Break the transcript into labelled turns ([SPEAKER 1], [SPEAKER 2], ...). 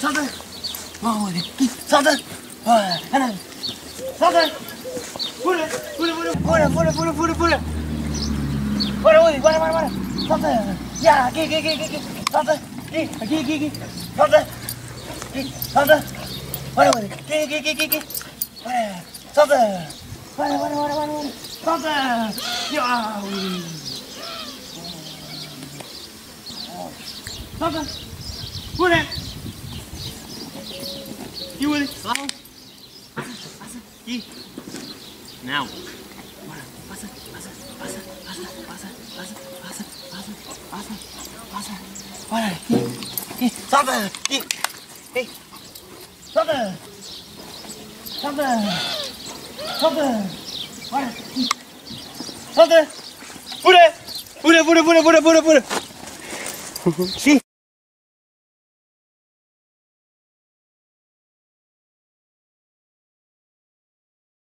[SPEAKER 1] 上灯，哇我的，上灯，哇，看到，上灯，过来，过来，过来，过来，过来，过来，过来，过来，过来我的，过来，过来，过来，上灯，呀，给给给给给，上灯，给给给给，上灯，给上灯，过来我的，给给给给给，过来，上灯，过来过来过来过来，上灯，呀，上灯。Bude! Jule, Blau! Wasser, Wasser, geh! Now! Wasser, Wasser, Wasser, Wasser, Wasser, Wasser, Wasser, Wasser, Wasser, Wasser, Wasser, geh! Geh! Sauber! Geh! Hey! Sauber! Sauber! Sauber! Wasser, geh! Sauber! Bude! Bude, Bude, Bude, Bude, Bude, Bude! Sim.